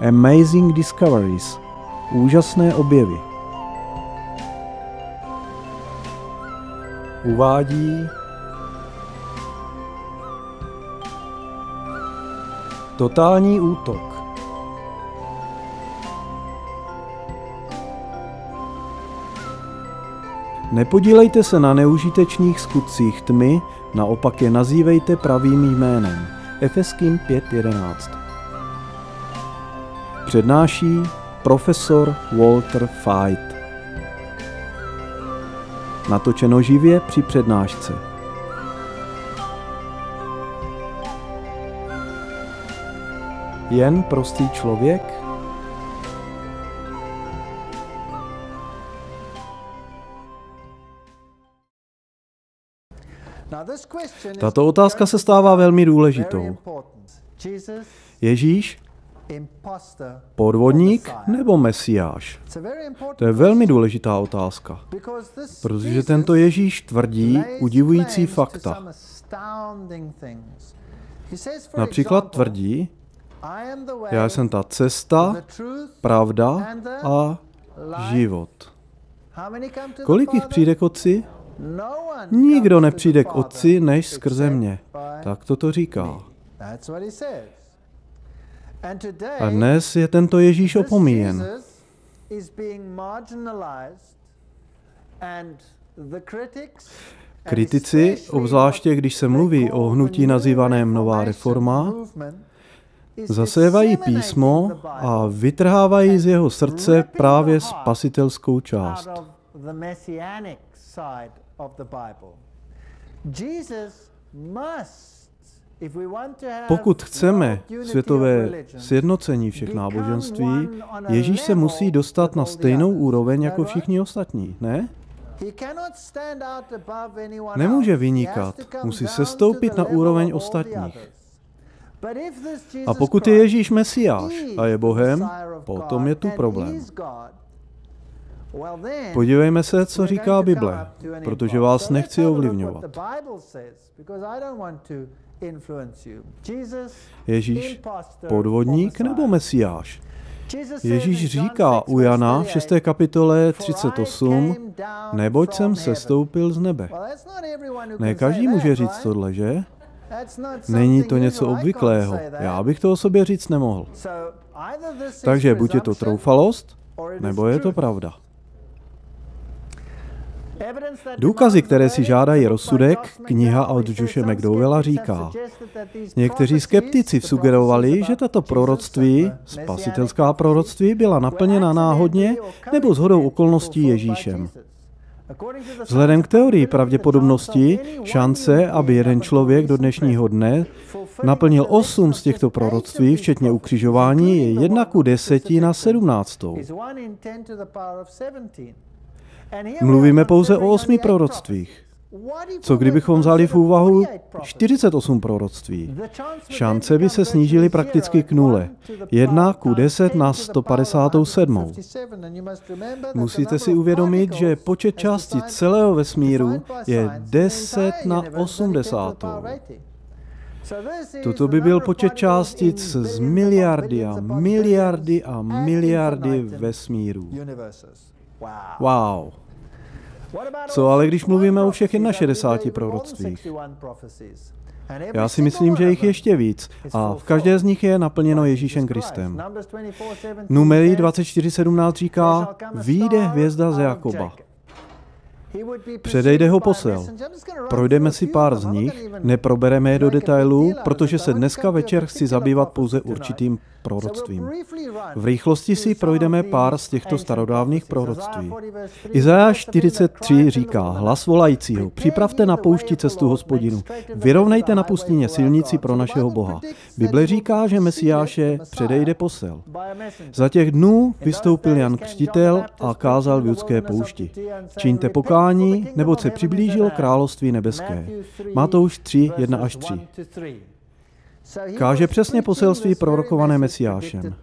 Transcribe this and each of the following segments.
Amazing Discoveries. Úžasné objevy. Uvádí Totální útok. Nepodílejte se na neužitečných skutcích tmy, naopak je nazývejte pravým jménem. Efeským 5.11 Přednáší profesor Walter Fight. Natočeno živě při přednášce. Jen prostý člověk? Tato otázka se stává velmi důležitou. Ježíš Podvodník nebo mesiáš? To je velmi důležitá otázka, protože tento Ježíš tvrdí udivující fakta. Například tvrdí, já jsem ta cesta, pravda a život. Kolik jich přijde k otci? Nikdo nepřijde k otci než skrze mě. Tak toto říká. A dnes je tento Ježíš opomíjen. Kritici, obzvláště když se mluví o hnutí nazývaném Nová reforma, zasévají písmo a vytrhávají z jeho srdce právě spasitelskou část. Jesus must pokud chceme světové sjednocení všech náboženství, Ježíš se musí dostat na stejnou úroveň jako všichni ostatní, ne? Nemůže vynikat, musí sestoupit na úroveň ostatních. A pokud je Ježíš Mesiáš a je Bohem, potom je tu problém. Podívejme se, co říká Bible, protože vás nechci ovlivňovat. Ježíš podvodník nebo mesiáš? Ježíš říká u Jana v 6. kapitole 38, neboť jsem sestoupil z nebe. Ne každý může říct tohle, že? Není to něco obvyklého. Já bych to o sobě říct nemohl. Takže buď je to troufalost, nebo je to pravda. Důkazy, které si žádají rozsudek, kniha od Joshe McDowella říká. Někteří skeptici sugerovali, že tato proroctví, spasitelská proroctví, byla naplněna náhodně nebo shodou okolností Ježíšem. Vzhledem k teorii pravděpodobnosti, šance, aby jeden člověk do dnešního dne naplnil osm z těchto proroctví, včetně ukřižování, je jedna ku deseti na sedmnáctou. Mluvíme pouze o osmi proroctvích. Co kdybychom vzali v úvahu 48 proroctví? Šance by se snížily prakticky k nule. 1 ku 10 na 157. Musíte si uvědomit, že počet částí celého vesmíru je 10 na 80. Toto by byl počet částic z miliardy a miliardy a miliardy vesmírů. Wow. Co ale když mluvíme o všech 61 proroctvích? Já si myslím, že jich ještě víc a v každé z nich je naplněno Ježíšem Kristem. Numery 24.17 říká, výjde hvězda z Jakoba. Předejde ho posel. Projdeme si pár z nich, neprobereme je do detailů, protože se dneska večer chci zabývat pouze určitým proroctvím. V rychlosti si projdeme pár z těchto starodávných proroctví. Izajáš 43 říká, hlas volajícího, připravte na poušti cestu hospodinu, vyrovnejte na pustině silnici pro našeho Boha. Bible říká, že Mesiáše předejde posel. Za těch dnů vystoupil Jan Křtitel a kázal v judské poušti. Čiňte pokání, nebo se přiblížilo království nebeské. Matouš 3, 1 až 3. Káže přesně poselství prorokované Mesiášem.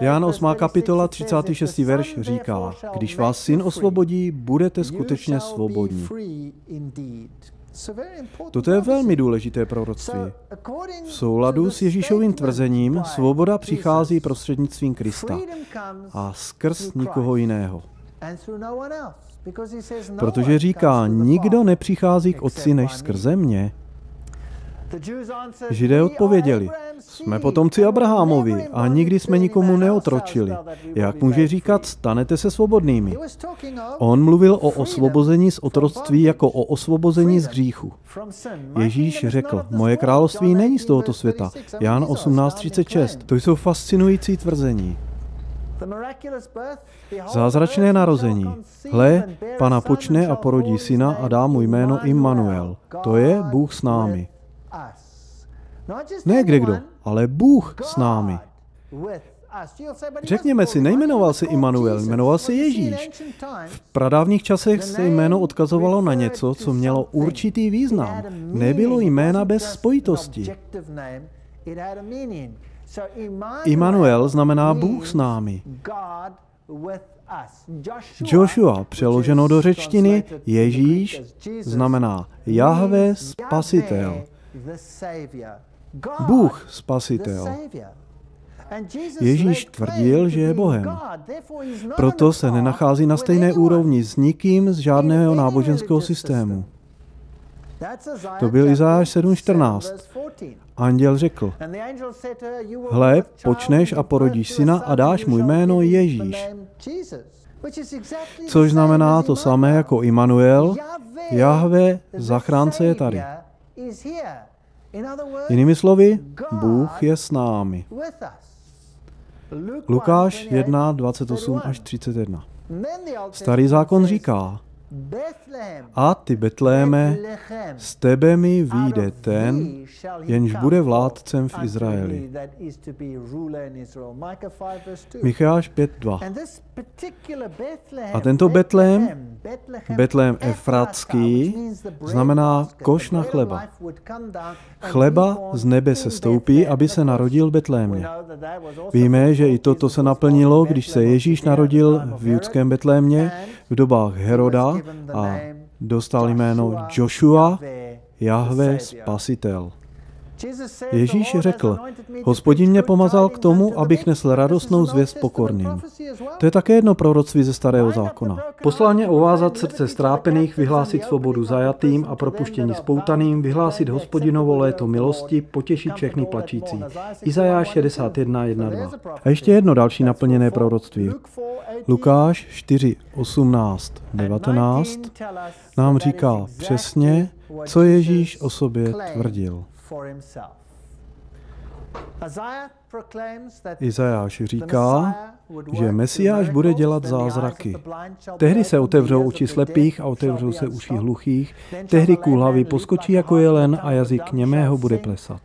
Jan 8. kapitola 36. verš říká, když vás syn osvobodí, budete skutečně svobodní. Toto je velmi důležité proroctví. V souladu s Ježíšovým tvrzením svoboda přichází prostřednictvím Krista a skrz nikoho jiného. Protože říká, nikdo nepřichází k Otci než skrze mě. Židé odpověděli, jsme potomci Abrahamovi a nikdy jsme nikomu neotročili. Jak může říkat, stanete se svobodnými? On mluvil o osvobození z otroctví jako o osvobození z hříchu. Ježíš řekl, moje království není z tohoto světa. Jan 18.36. To jsou fascinující tvrzení. Zázračné narození. Hle, pana počne a porodí syna a dá mu jméno Immanuel. To je Bůh s námi. Ne kde kdo, ale Bůh s námi. Řekněme si, nejmenoval se Immanuel, jmenoval se Ježíš. V pradávních časech se jméno odkazovalo na něco, co mělo určitý význam. Nebylo jména bez spojitosti. Immanuel znamená Bůh s námi. Joshua, přeloženo do řečtiny, Ježíš znamená Jahve spasitel. Bůh spasitel. Ježíš tvrdil, že je Bohem. Proto se nenachází na stejné úrovni s nikým z žádného náboženského systému. To byl Izáš 7.14. Anděl řekl, hle, počneš a porodíš syna a dáš mu jméno Ježíš. Což znamená to samé jako Immanuel, Jahve, zachránce je tady. Jinými slovy, Bůh je s námi. Lukáš 1, 28 až 31. Starý zákon říká, a ty, Betléme, z tebe mi vyjde ten, jenž bude vládcem v Izraeli. Micháš 5.2. A tento Betlém, Betlém Efratský, znamená koš na chleba. Chleba z nebe se stoupí, aby se narodil Betlémě. Víme, že i toto se naplnilo, když se Ježíš narodil v judském Betlémě v dobách Heroda a dostal jméno Joshua, Jahve Spasitel. Ježíš řekl, hospodin mě pomazal k tomu, abych nesl radostnou zvěst pokorným. To je také jedno proroctví ze starého zákona. Posláně ovázat srdce strápených, vyhlásit svobodu zajatým a propuštění spoutaným, vyhlásit hospodinovo léto milosti, potěšit všechny plačící. Izajáš 61, 1, 2. A ještě jedno další naplněné proroctví. Lukáš 4, 18, 19 nám říká přesně, co Ježíš o sobě tvrdil. Izajáš říká, že Mesiáš bude dělat zázraky. Tehdy se otevřou oči slepých a otevřou se uši hluchých, tehdy kůlavý poskočí jako jelen a jazyk němého bude plesat.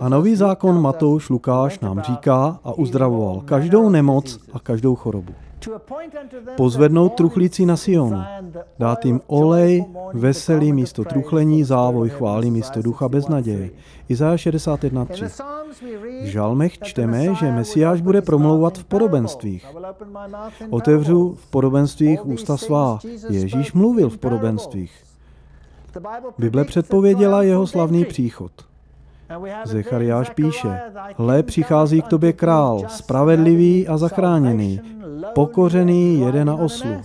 A nový zákon Matouš Lukáš nám říká a uzdravoval každou nemoc a každou chorobu. Pozvednout truchlící na Sionu, dát jim olej, veselý místo truchlení, závoj chválí místo ducha bez naděje. Izáš 61.3. V žalmech čteme, že Mesiáš bude promlouvat v podobenstvích. Otevřu v podobenstvích ústa svá. Ježíš mluvil v podobenstvích. Bible předpověděla jeho slavný příchod. Zechariáš píše, hle přichází k tobě král, spravedlivý a zachráněný, pokořený jede na oslu.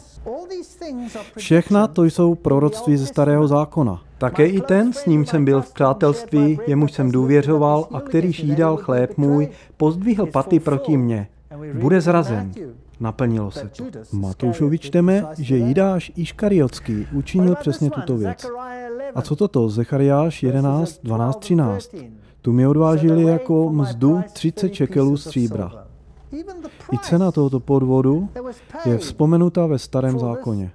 Všechna to jsou proroctví ze starého zákona. Také i ten, s ním jsem byl v přátelství, jemuž jsem důvěřoval a který jídal chléb můj, pozdvihl paty proti mně. Bude zrazen. Naplnilo se to. Matoušovi čteme, že Jidáš Iškariotský učinil přesně tuto věc. A co toto? Zechariáš 11, 12, 13. Tu mi odvážili jako mzdu 30 čekelů stříbra. I cena tohoto podvodu je vzpomenuta ve starém zákoně.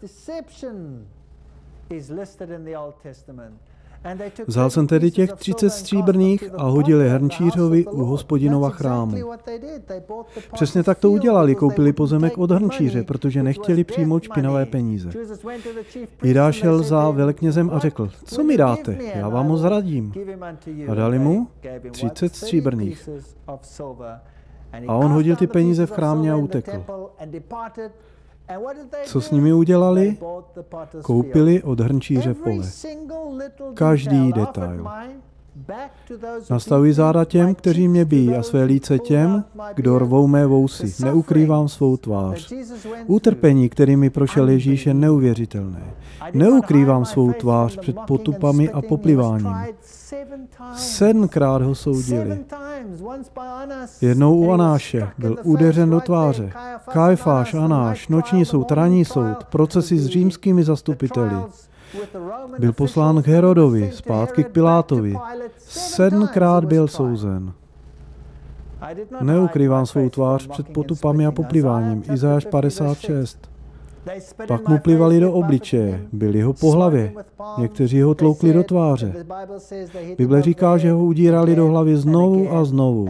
Vzal jsem tedy těch 30 stříbrných a hodil je hrnčířovi u hospodinova chrámu. Přesně tak to udělali, koupili pozemek od hrnčíře, protože nechtěli přijmout špinavé peníze. Jidá šel za veleknězem a řekl, co mi dáte, já vám ho zradím. A dali mu 30 stříbrných. A on hodil ty peníze v chrámě a utekl. Co s nimi udělali? Koupili od hrnčíře pole. Každý detail. Nastavuji záda těm, kteří mě bíjí a své líce těm, kdo rvou mé vousy. Neukrývám svou tvář. Utrpení, kterými prošel Ježíš, je neuvěřitelné. Neukrývám svou tvář před potupami a popliváním. Sedmkrát ho soudili. Jednou u Anáše byl udeřen do tváře. Kajfáš, Anáš, noční soud, ranní soud, procesy s římskými zastupiteli. Byl poslán k Herodovi, zpátky k Pilátovi. Sedmkrát byl souzen. Neukrývám svou tvář před potupami a popliváním. Izáš 56. Pak mu plivali do obličeje, byli ho po hlavě, někteří ho tloukli do tváře. Bible říká, že ho udírali do hlavy znovu a znovu.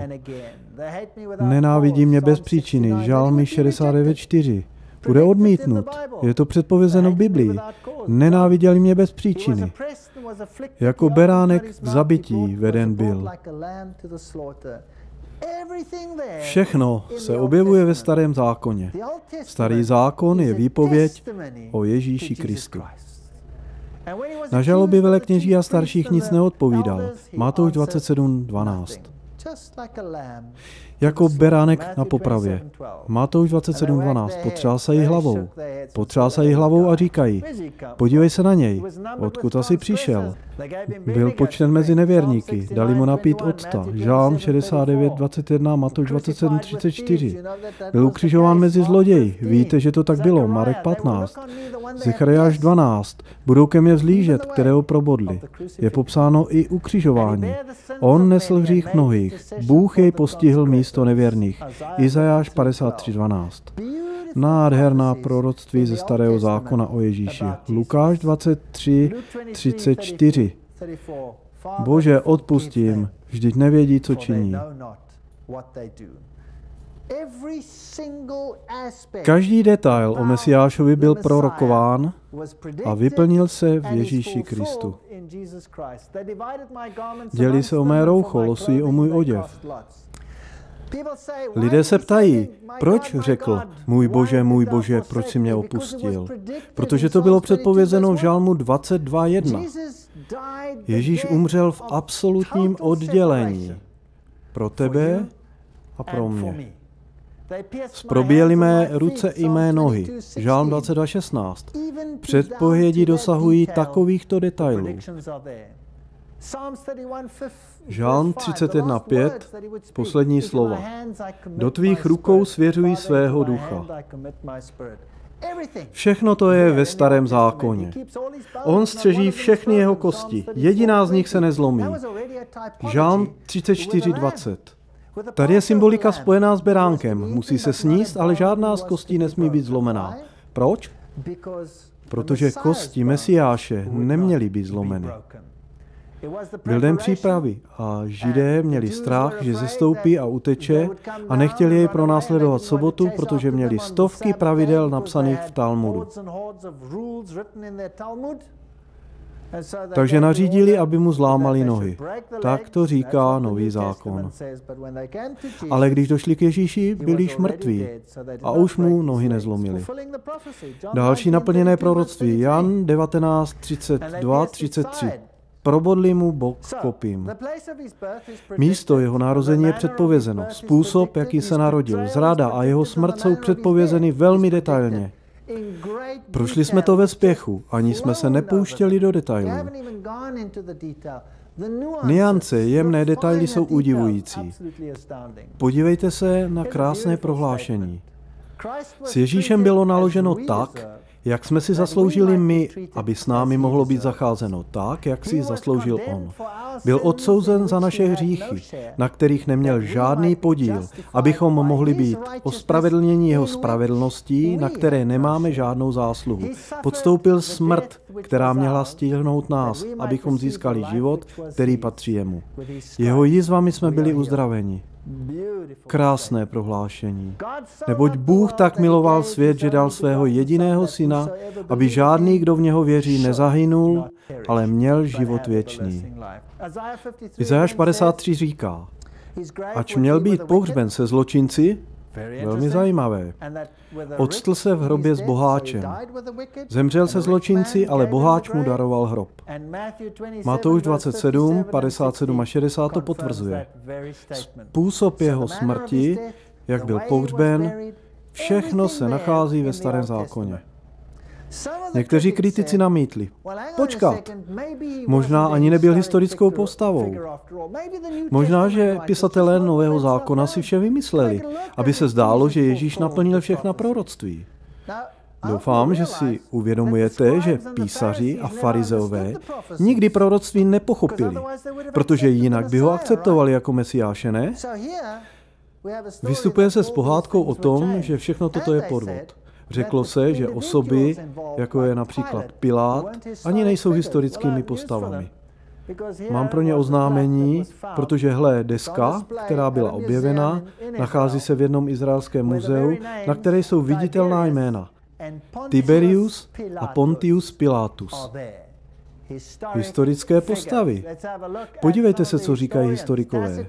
Nenávidí mě bez příčiny, žálmy 69.4. Bude odmítnut. Je to předpovězeno v Biblii. Nenáviděli mě bez příčiny. Jako beránek k zabití veden byl. Všechno se objevuje ve starém zákoně. Starý zákon je výpověď o Ježíši Kristu. Na žaloby velekněží a starších nic neodpovídal. Matouš 27.12 jako beránek na popravě. Matouš 27.12. Potřásají hlavou. Potřásají hlavou a říkají, podívej se na něj, odkud asi přišel. Byl počten mezi nevěrníky, dali mu napít octa. Žálm 69.21, Matouš 27.34. Byl ukřižován mezi zloději. Víte, že to tak bylo. Marek 15. Zechariáš 12. Budou ke mně vzlížet, kterého probodli. Je popsáno i ukřižování. On nesl hřích mnohých. Bůh jej postihl místo nevěrných. Izajáš 53.12. Nádherná proroctví ze starého zákona o Ježíši. Lukáš 23, 34. Bože, odpustím, vždyť nevědí, co činí. Každý detail o Mesiášovi byl prorokován a vyplnil se v Ježíši Kristu. Dělí se o mé roucho, losují o můj oděv. Lidé se ptají, proč řekl, můj bože, můj bože, proč si mě opustil? Protože to bylo předpovězeno v Žalmu 22.1. Ježíš umřel v absolutním oddělení pro tebe a pro mě. Zproběli mé ruce i mé nohy. Žálm 22.16. Předpovědi dosahují takovýchto detailů. Žálm 31.5, poslední slova. Do tvých rukou svěřují svého ducha. Všechno to je ve starém zákoně. On střeží všechny jeho kosti. Jediná z nich se nezlomí. Žálm 34.20. Tady je symbolika spojená s beránkem. Musí se sníst, ale žádná z kostí nesmí být zlomená. Proč? Protože kosti Mesiáše neměly být zlomeny. Byl den přípravy a židé měli strach, že zestoupí a uteče a nechtěli jej pronásledovat sobotu, protože měli stovky pravidel napsaných v Talmudu. Takže nařídili, aby mu zlámali nohy. Tak to říká nový zákon. Ale když došli k Ježíši, byli již mrtví a už mu nohy nezlomili. Další naplněné proroctví, Jan 19, 32, 33. Probodli mu bok kopím. Místo jeho narození je předpovězeno. Způsob, jaký se narodil, zrada a jeho smrt jsou předpovězeny velmi detailně. Prošli jsme to ve spěchu, ani jsme se nepouštěli do detailů. Niance, jemné detaily jsou udivující. Podívejte se na krásné prohlášení. S Ježíšem bylo naloženo tak, jak jsme si zasloužili my, aby s námi mohlo být zacházeno tak, jak si zasloužil on. Byl odsouzen za naše hříchy, na kterých neměl žádný podíl, abychom mohli být ospravedlnění jeho spravedlností, na které nemáme žádnou zásluhu. Podstoupil smrt, která měla stihnout nás, abychom získali život, který patří jemu. Jeho jízvami jsme byli uzdraveni. Krásné prohlášení. Neboť Bůh tak miloval svět, že dal svého jediného syna, aby žádný, kdo v něho věří, nezahynul, ale měl život věčný. Izajáš 53 říká, ač měl být pohřben se zločinci, Velmi zajímavé. Odstl se v hrobě s boháčem. Zemřel se zločinci, ale boháč mu daroval hrob. Matouš 27, 57 a 60 to potvrzuje. Způsob jeho smrti, jak byl pohřben, všechno se nachází ve starém zákoně. Někteří kritici namítli. Počkat, možná ani nebyl historickou postavou. Možná, že pisatelé Nového zákona si vše vymysleli, aby se zdálo, že Ježíš naplnil všechna proroctví. Doufám, že si uvědomujete, že písaři a farizeové nikdy proroctví nepochopili, protože jinak by ho akceptovali jako mesiáše, ne? Vystupuje se s pohádkou o tom, že všechno toto je podvod. Řeklo se, že osoby, jako je například Pilát, ani nejsou historickými postavami. Mám pro ně oznámení, protože hle, deska, která byla objevena, nachází se v jednom izraelském muzeu, na které jsou viditelná jména. Tiberius a Pontius Pilatus historické postavy. Podívejte se, co říkají historikové.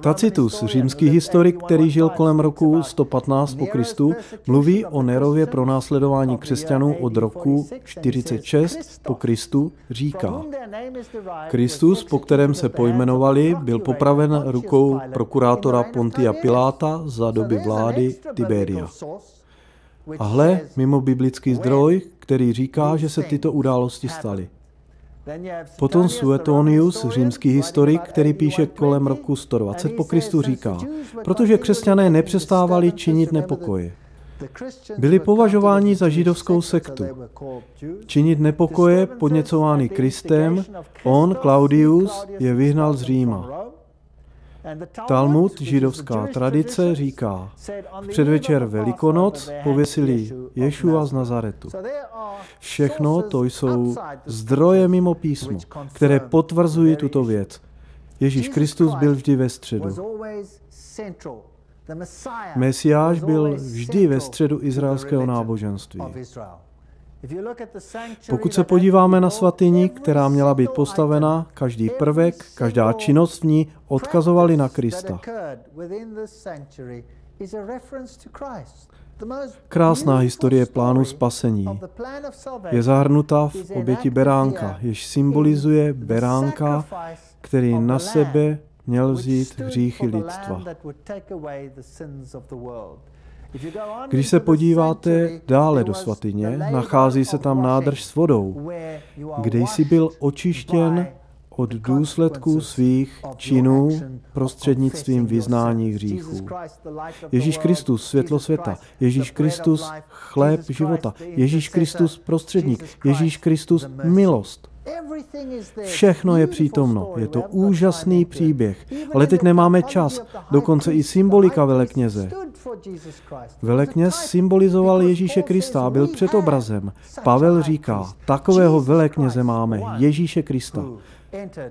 Tacitus, římský historik, který žil kolem roku 115 po Kristu, mluví o Nerově pronásledování křesťanů od roku 46 po Kristu, říká. Kristus, po kterém se pojmenovali, byl popraven rukou prokurátora Pontia Piláta za doby vlády Tiberia. A hle, mimo biblický zdroj, který říká, že se tyto události staly. Potom Suetonius, římský historik, který píše kolem roku 120 po Kristu, říká, protože křesťané nepřestávali činit nepokoje. Byli považováni za židovskou sektu. Činit nepokoje podněcovány Kristem, on, Claudius, je vyhnal z Říma. Talmud, židovská tradice, říká, v předvečer Velikonoc pověsili Ješua z Nazaretu. Všechno to jsou zdroje mimo písmo, které potvrzují tuto věc. Ježíš Kristus byl vždy ve středu. Mesiáš byl vždy ve středu izraelského náboženství. Pokud se podíváme na svatyni, která měla být postavena, každý prvek, každá činnost v ní odkazovali na Krista. Krásná historie plánu spasení je zahrnuta v oběti beránka, jež symbolizuje beránka, který na sebe měl vzít hříchy lidstva. Když se podíváte dále do svatyně, nachází se tam nádrž s vodou, kde jsi byl očištěn od důsledků svých činů prostřednictvím vyznání hříchů. Ježíš Kristus, světlo světa. Ježíš Kristus, chléb života. Ježíš Kristus, prostředník. Ježíš Kristus, milost. Všechno je přítomno. Je to úžasný příběh. Ale teď nemáme čas. Dokonce i symbolika velekněze. Velekněz symbolizoval Ježíše Krista a byl před obrazem. Pavel říká, takového velekněze máme, Ježíše Krista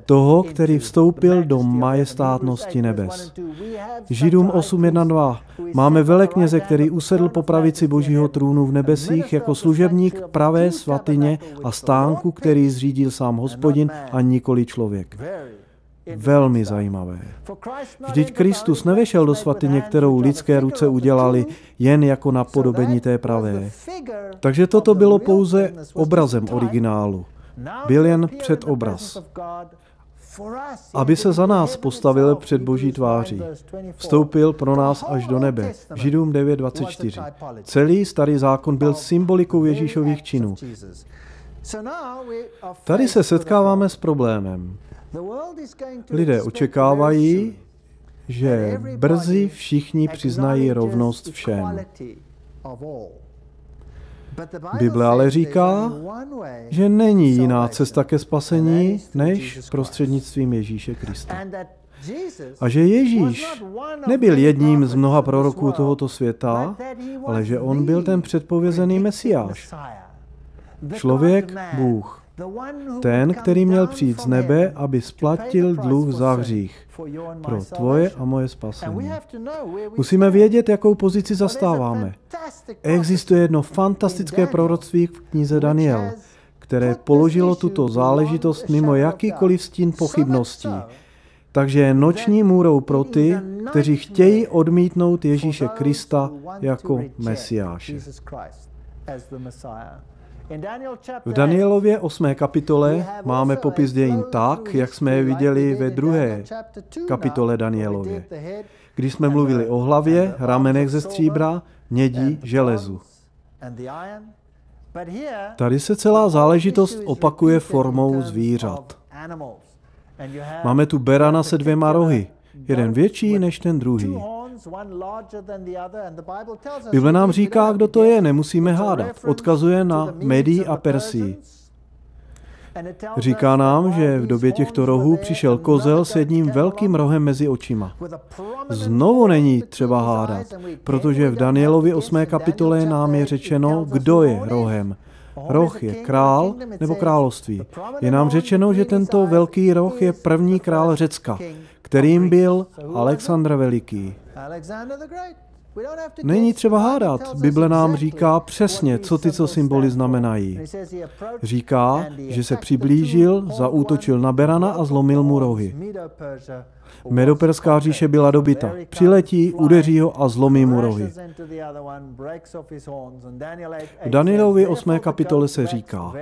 toho, který vstoupil do majestátnosti nebes. Židům 8.1.2. Máme velekněze, který usedl po pravici božího trůnu v nebesích jako služebník pravé svatyně a stánku, který zřídil sám hospodin a nikoli člověk. Velmi zajímavé. Vždyť Kristus nevešel do svatyně, kterou lidské ruce udělali jen jako napodobení té pravé. Takže toto bylo pouze obrazem originálu byl jen před obraz, aby se za nás postavil před boží tváří. Vstoupil pro nás až do nebe. Židům 9.24. Celý starý zákon byl symbolikou Ježíšových činů. Tady se setkáváme s problémem. Lidé očekávají, že brzy všichni přiznají rovnost všem. Bible ale říká, že není jiná cesta ke spasení než prostřednictvím Ježíše Krista. A že Ježíš nebyl jedním z mnoha proroků tohoto světa, ale že on byl ten předpovězený mesiáš. Člověk, Bůh. Ten, který měl přijít z nebe, aby splatil dluh za hřích pro tvoje a moje spasení. Musíme vědět, jakou pozici zastáváme. Existuje jedno fantastické proroctví v knize Daniel, které položilo tuto záležitost mimo jakýkoliv stín pochybností. Takže je noční můrou pro ty, kteří chtějí odmítnout Ježíše Krista jako Mesiáše. V Danielově 8. kapitole máme popis dějin tak, jak jsme je viděli ve druhé kapitole Danielově, když jsme mluvili o hlavě, ramenech ze stříbra, mědí, železu. Tady se celá záležitost opakuje formou zvířat. Máme tu berana se dvěma rohy, jeden větší než ten druhý. Bible nám říká, kdo to je, nemusíme hádat. Odkazuje na Medii a Persii. Říká nám, že v době těchto rohů přišel kozel s jedním velkým rohem mezi očima. Znovu není třeba hádat, protože v Danielovi 8. kapitole nám je řečeno, kdo je rohem. Roh je král nebo království. Je nám řečeno, že tento velký roh je první král Řecka, kterým byl Alexandr Veliký. Není třeba hádat. Bible nám říká přesně, co tyto symboly znamenají. Říká, že se přiblížil, zaútočil na Berana a zlomil mu rohy. Medoperská říše byla dobita. Přiletí, udeří ho a zlomí mu rohy. V Danielovi 8. kapitole se říká,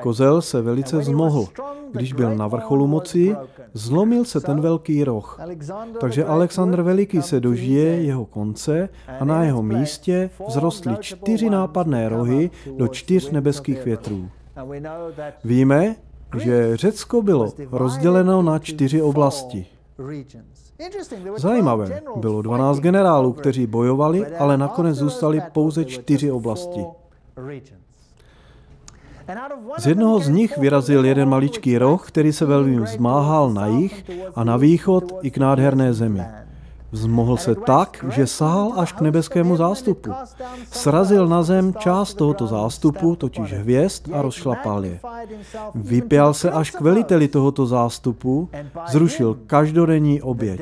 kozel se velice zmohl. Když byl na vrcholu moci, zlomil se ten velký roh. Takže Alexandr Veliký se dožije jeho konce a na jeho místě vzrostly čtyři nápadné rohy do čtyř nebeských větrů. Víme, že Řecko bylo rozděleno na čtyři oblasti. Zajímavé, bylo 12 generálů, kteří bojovali, ale nakonec zůstali pouze čtyři oblasti. Z jednoho z nich vyrazil jeden maličký roh, který se velmi zmáhal na jih a na východ i k nádherné zemi. Vzmohl se tak, že sahal až k nebeskému zástupu. Srazil na zem část tohoto zástupu, totiž hvězd, a rozšlapal je. Vypěl se až k veliteli tohoto zástupu, zrušil každodenní oběť.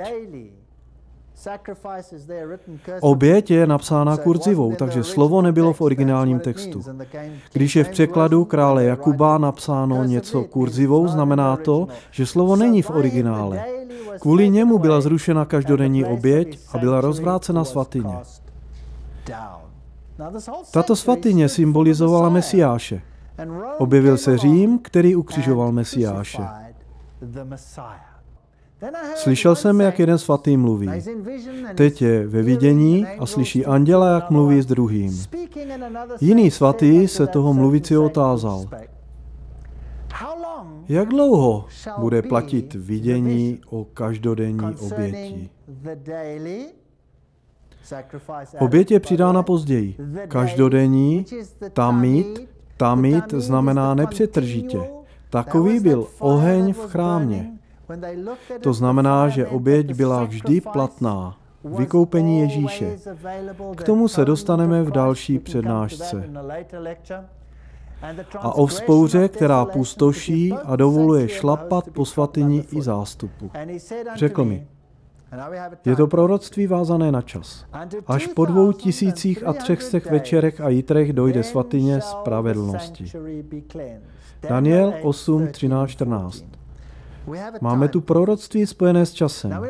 Oběť je napsána kurzivou, takže slovo nebylo v originálním textu. Když je v překladu krále Jakuba napsáno něco kurzivou, znamená to, že slovo není v originále. Kvůli němu byla zrušena každodenní oběť a byla rozvrácena svatyně. Tato svatyně symbolizovala Mesiáše. Objevil se Řím, který ukřižoval Mesiáše. Slyšel jsem, jak jeden svatý mluví. Teď je ve vidění a slyší anděla, jak mluví s druhým. Jiný svatý se toho mluvící otázal. Jak dlouho bude platit vidění o každodenní oběti? Oběť je přidána později. Každodenní, tamít, tamít znamená nepřetržitě. Takový byl oheň v chrámě. To znamená, že oběť byla vždy platná. Vykoupení Ježíše. K tomu se dostaneme v další přednášce. A o vzpouře, která pustoší a dovoluje šlapat po svatyni i zástupu. Řekl mi, je to proroctví vázané na čas. Až po dvou tisících a třech večerech a jitrech dojde svatyně spravedlnosti. Daniel 8, 13, 14. Máme tu proroctví spojené s časem.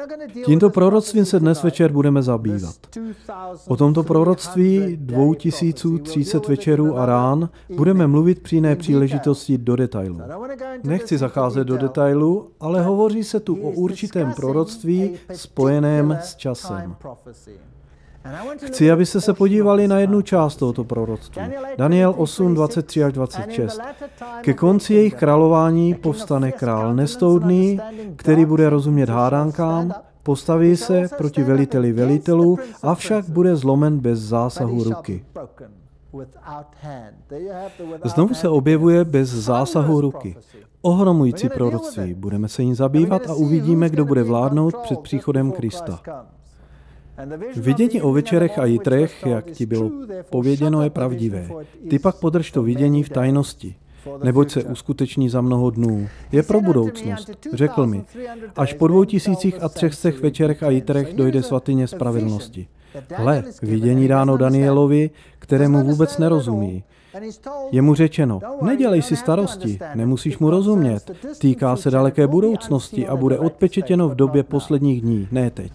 Tímto proroctvím se dnes večer budeme zabývat. O tomto proroctví 2300 večerů a rán budeme mluvit při jiné příležitosti do detailu. Nechci zacházet do detailu, ale hovoří se tu o určitém proroctví spojeném s časem. Chci, abyste se podívali na jednu část tohoto proroctví. Daniel 8, 23 až 26. Ke konci jejich králování povstane král nestoudný, který bude rozumět hádankám, postaví se proti veliteli velitelů, avšak bude zlomen bez zásahu ruky. Znovu se objevuje bez zásahu ruky. Ohromující proroctví. Budeme se jim zabývat a uvidíme, kdo bude vládnout před příchodem Krista. Vidění o večerech a jitrech, jak ti bylo pověděno, je pravdivé. Ty pak podrž to vidění v tajnosti, neboť se uskuteční za mnoho dnů. Je pro budoucnost. Řekl mi, až po dvou tisících a třech večerech a jitrech dojde svatyně spravedlnosti. Hle, vidění dáno Danielovi, kterému vůbec nerozumí. Je mu řečeno, nedělej si starosti, nemusíš mu rozumět, týká se daleké budoucnosti a bude odpečetěno v době posledních dní, ne teď.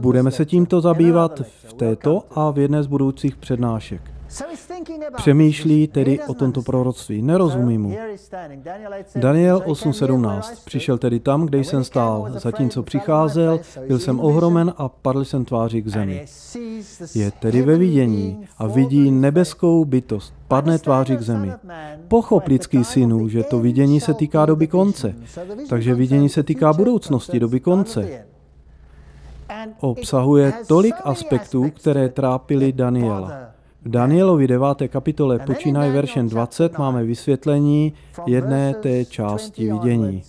Budeme se tímto zabývat v této a v jedné z budoucích přednášek. Přemýšlí tedy o tomto proroctví. Nerozumí mu. Daniel 8.17. Přišel tedy tam, kde jsem stál. Zatímco přicházel, byl jsem ohromen a padl jsem tváří k zemi. Je tedy ve vidění a vidí nebeskou bytost. Padne tváří k zemi. Pochop lidský synu, že to vidění se týká doby konce. Takže vidění se týká budoucnosti, doby konce obsahuje tolik aspektů, které trápily Daniela. V Danielovi 9. kapitole počínaje veršem 20 máme vysvětlení jedné té části vidění.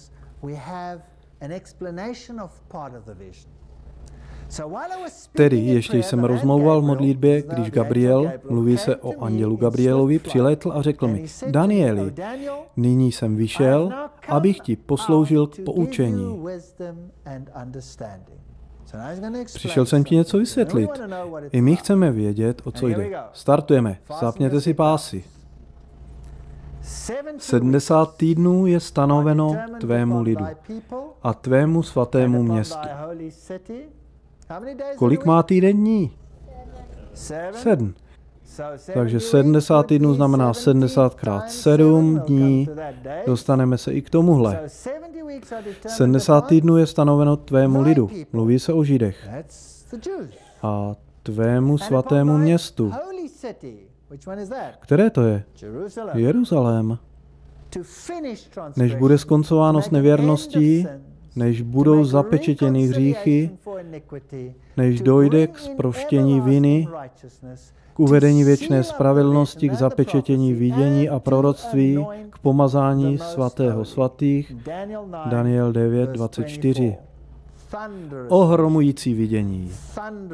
Tedy ještě jsem rozmlouval v modlitbě, když Gabriel, mluví se o andělu Gabrielovi, přiletl a řekl mi, Danieli, nyní jsem vyšel, abych ti posloužil k poučení. Přišel jsem ti něco vysvětlit. I my chceme vědět, o co jde. Startujeme. Zapněte si pásy. 70 týdnů je stanoveno tvému lidu a tvému svatému městu. Kolik má týden dní? Sedm. Takže 70 týdnů znamená 70 krát 7 dní. Dostaneme se i k tomuhle. 70 týdnů je stanoveno tvému lidu. Mluví se o Židech. A tvému svatému městu. Které to je? Jeruzalém. Než bude skoncováno s nevěrností, než budou zapečetěny hříchy, než dojde k zproštění viny, k uvedení věčné spravedlnosti, k zapečetění vidění a proroctví, k pomazání svatého svatých, Daniel 9, 24. Ohromující vidění,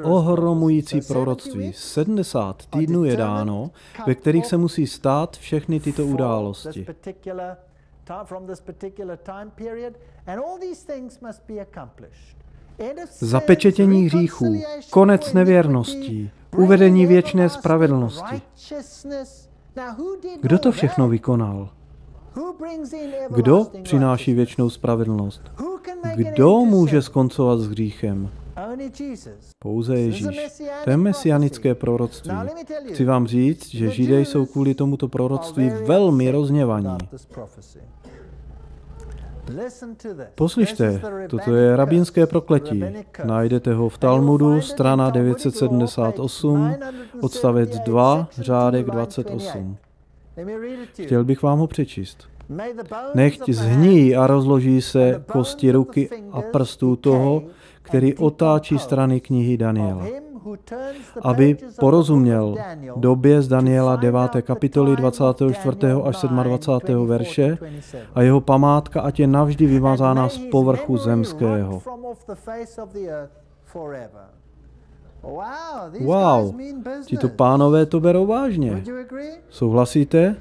ohromující proroctví. 70 týdnů je dáno, ve kterých se musí stát všechny tyto události. Zapečetění hříchů, konec nevěrností, uvedení věčné spravedlnosti. Kdo to všechno vykonal? Kdo přináší věčnou spravedlnost? Kdo může skoncovat s hříchem? Pouze Ježíš. To je mesianické proroctví. Chci vám říct, že Židé jsou kvůli tomuto proroctví velmi rozněvaní. Poslyšte, toto je rabínské prokletí. Najdete ho v Talmudu, strana 978, odstavec 2, řádek 28. Chtěl bych vám ho přečíst. Nechť zhní a rozloží se kosti ruky a prstů toho, který otáčí strany knihy Daniela aby porozuměl době z Daniela 9. kapitoly 24. až 27. verše a jeho památka ať je navždy vymazána z povrchu zemského. Wow, tito pánové to berou vážně. Souhlasíte?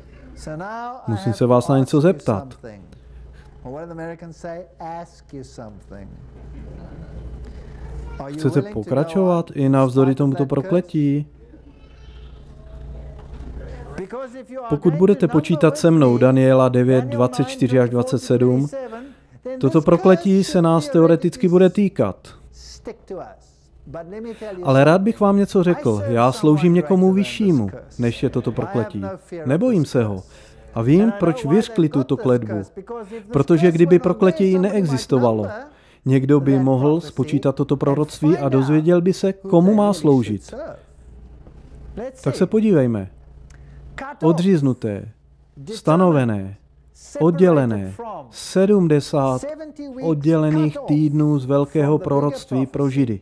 Musím se vás na něco zeptat. Chcete pokračovat i navzdory tomuto prokletí? Pokud budete počítat se mnou Daniela 9, 24 až 27, toto prokletí se nás teoreticky bude týkat. Ale rád bych vám něco řekl. Já sloužím někomu vyššímu, než je toto prokletí. Nebojím se ho. A vím, proč vyřkli tuto kledbu. Protože kdyby prokletí neexistovalo, Někdo by mohl spočítat toto proroctví a dozvěděl by se, komu má sloužit. Tak se podívejme. Odříznuté, stanovené, oddělené, 70 oddělených týdnů z velkého proroctví pro Židy.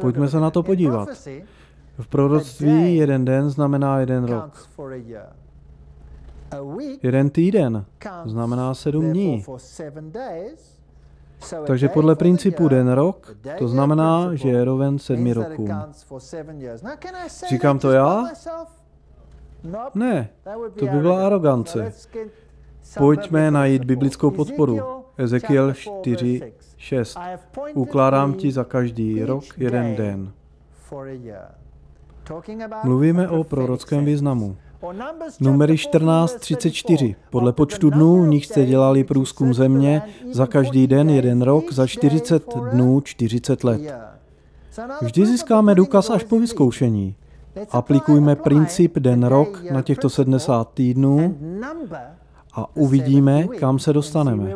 Pojďme se na to podívat. V proroctví jeden den znamená jeden rok. Jeden týden znamená sedm dní. Takže podle principu den rok, to znamená, že je roven sedmi rokům. Říkám to já? Ne, to by byla arogance. Pojďme najít biblickou podporu. Ezekiel 4, 6. Ukládám ti za každý rok jeden den. Mluvíme o prorockém významu. Numery 14.34. Podle počtu dnů, v nich jste dělali průzkum země, za každý den jeden rok, za 40 dnů 40 let. Vždy získáme důkaz až po vyzkoušení. Aplikujme princip den-rok na těchto 70 týdnů a uvidíme, kam se dostaneme.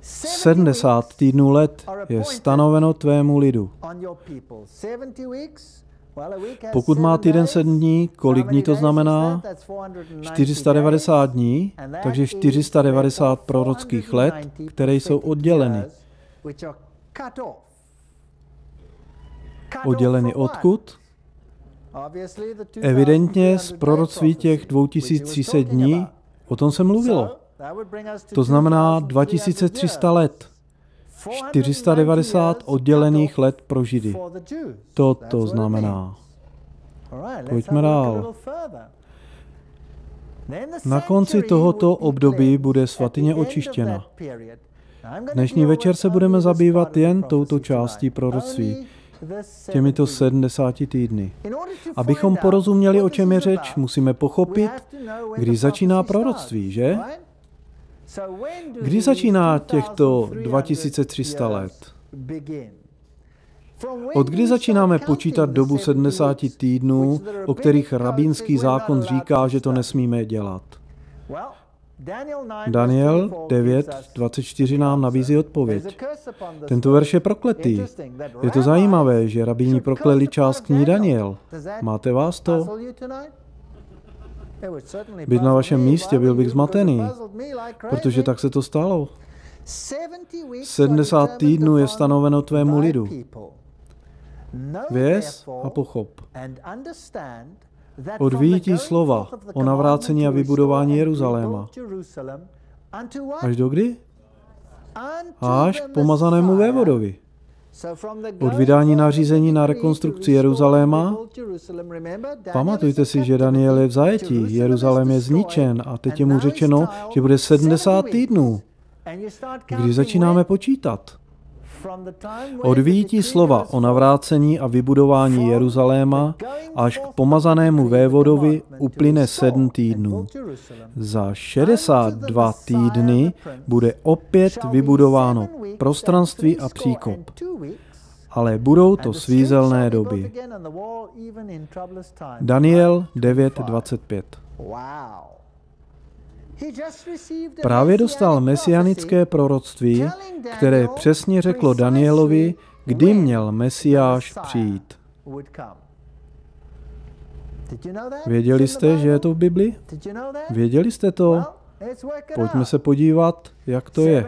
70 týdnů let je stanoveno tvému lidu. Pokud má týden 7 dní, kolik dní to znamená? 490 dní, takže 490 prorockých let, které jsou odděleny. Odděleny odkud? Evidentně z proroctví těch 2300 dní, o tom se mluvilo. To znamená 2300 let. 490 oddělených let pro Židy. To to znamená. Pojďme dál. Na konci tohoto období bude svatyně očištěna. Dnešní večer se budeme zabývat jen touto částí proroctví, těmito 70 týdny. Abychom porozuměli, o čem je řeč, musíme pochopit, kdy začíná proroctví, že? Kdy začíná těchto 2300 let? Od kdy začínáme počítat dobu 70 týdnů, o kterých rabínský zákon říká, že to nesmíme dělat? Daniel 9.24 nám nabízí odpověď. Tento verš je prokletý. Je to zajímavé, že rabíni prokleli část kní Daniel. Máte vás to? Být na vašem místě byl bych zmatený, protože tak se to stalo. 70 týdnů je stanoveno tvému lidu. Věz a pochop. Od slova o navrácení a vybudování Jeruzaléma. Až do kdy? Až k pomazanému vévodovi. Od vydání nařízení na rekonstrukci Jeruzaléma, pamatujte si, že Daniel je v zajetí, Jeruzalém je zničen a teď je mu řečeno, že bude 70 týdnů. Kdy začínáme počítat? Od výjití slova o navrácení a vybudování Jeruzaléma až k pomazanému vévodovi uplyne sedm týdnů. Za 62 týdny bude opět vybudováno prostranství a příkop. Ale budou to svízelné doby. Daniel 9.25 Právě dostal mesianické proroctví, které přesně řeklo Danielovi, kdy měl Mesiáš přijít. Věděli jste, že je to v Bibli? Věděli jste to? Pojďme se podívat, jak to je.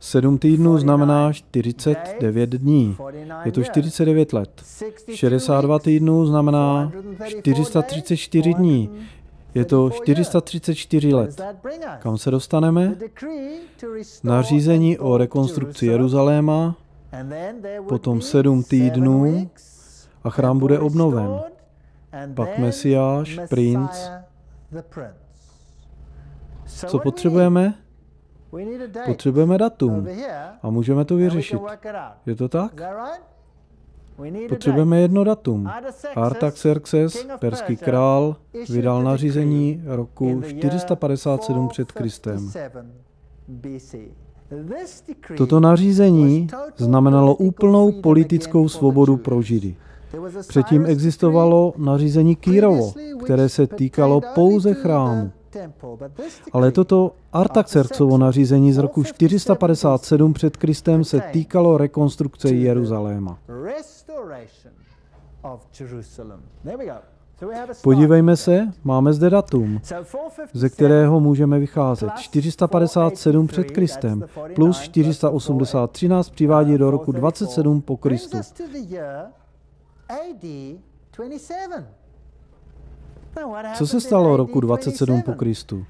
Sedm týdnů znamená 49 dní. Je to 49 let. 62 týdnů znamená 434 dní. Je to 434 let. Kam se dostaneme? Nařízení o rekonstrukci Jeruzaléma, potom sedm týdnů a chrám bude obnoven. Pak Mesiáš, princ. Co potřebujeme? Potřebujeme datum a můžeme to vyřešit. Je to tak? Potřebujeme jedno datum. Artaxerxes, perský král, vydal nařízení roku 457 před Kristem. Toto nařízení znamenalo úplnou politickou svobodu pro Židy. Předtím existovalo nařízení Kýrovo, které se týkalo pouze chrámu. Ale toto Artaxerxovo nařízení z roku 457 před Kristem se týkalo rekonstrukce Jeruzaléma. Podívejme se, máme zde datum, ze kterého můžeme vycházet. 457 před Kristem plus 483 nás přivádí do roku 27 po Kristu. Co se stalo roku 27 po Kristu?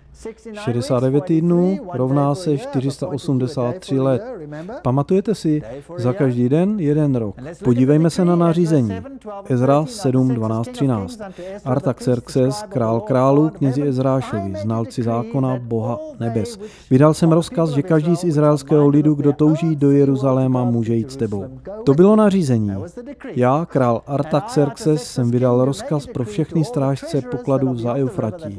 69 týdnů rovná se 483 let. Pamatujete si? Za každý den jeden rok. Podívejme se na nařízení. Ezra 7, 12, 13. Artaxerxes, král králů, knězi Ezrášovi, znalci zákona, Boha nebes. Vydal jsem rozkaz, že každý z izraelského lidu, kdo touží do Jeruzaléma, může jít s tebou. To bylo nařízení. Já, král Artaxerxes, jsem vydal rozkaz pro všechny strážce pokladů za Eufratí.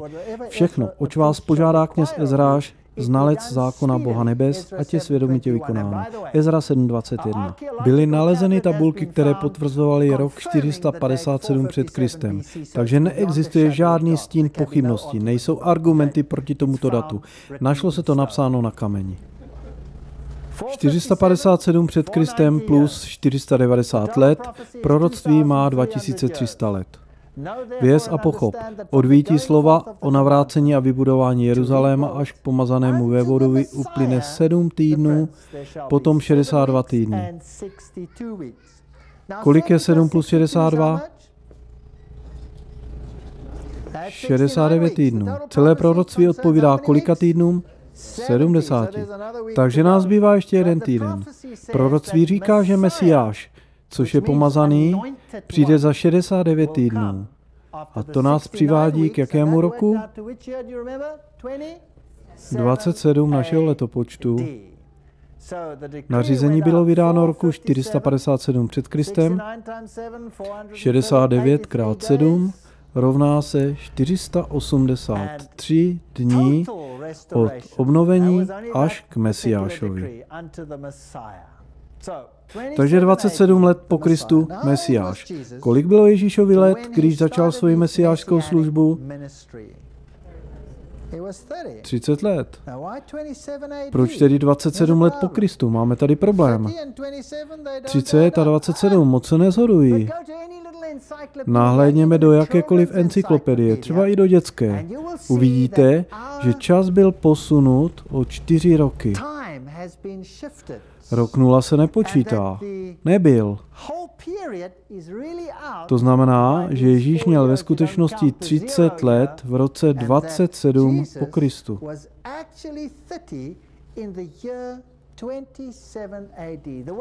Všechno, oč vás požádá kněz Ezráš, znalec zákona Boha nebes, ať je svědomitě vykonáno. Ezra 7.21. Byly nalezeny tabulky, které potvrzovaly rok 457 před Kristem, takže neexistuje žádný stín pochybnosti, nejsou argumenty proti tomuto datu. Našlo se to napsáno na kameni. 457 před Kristem plus 490 let, proroctví má 2300 let. Věz a pochop. Odvítí slova o navrácení a vybudování Jeruzaléma až k pomazanému vévodovi uplyne 7 týdnů, potom 62 týdnů. Kolik je 7 plus 62? 69 týdnů. Celé proroctví odpovídá kolika týdnům? 70. Takže nás bývá ještě jeden týden. Proroctví říká, že Mesiáš, což je pomazaný, přijde za 69 týdnů. A to nás přivádí k jakému roku? 27 našeho letopočtu. Nařízení bylo vydáno roku 457 před Kristem, 69 krát 7 rovná se 483 dní od obnovení až k Mesiášovi. Takže 27 let po Kristu Mesiáš. Kolik bylo Ježíšovi let, když začal svoji mesiášskou službu? 30 let. Proč tedy 27 let po Kristu? Máme tady problém. 30 a 27 moc se nezhodují. Nahlédněme do jakékoliv encyklopedie, třeba i do dětské. Uvidíte, že čas byl posunut o čtyři roky. Rok nula se nepočítá. Nebyl. To znamená, že Ježíš měl ve skutečnosti 30 let v roce 27 po Kristu.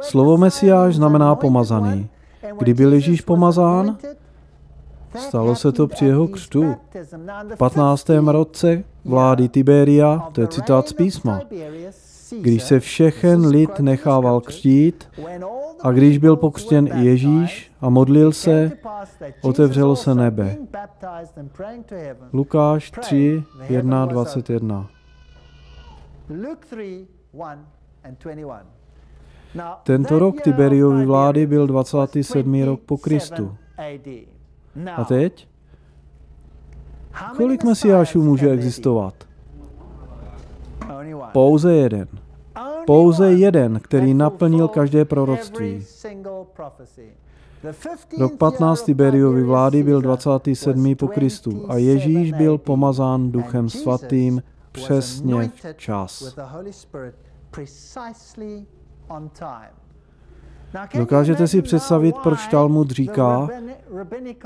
Slovo Mesiáš znamená pomazaný. Kdy byl Ježíš pomazán? Stalo se to při jeho křtu. V 15. roce vlády Tiberia, to je citát z písma, když se všechen lid nechával křtít a když byl pokřtěn Ježíš a modlil se, otevřelo se nebe. Lukáš 3, 1, 21. Tento rok Tiberiovy vlády byl 27. rok po Kristu. A teď? Kolik mesiášů může existovat? Pouze jeden. Pouze jeden, který naplnil každé proroctví. Rok 15. Tiberiovy vlády byl 27. po Kristu a Ježíš byl pomazán duchem svatým přesně včas. Dokážete si představit, proč Talmud říká,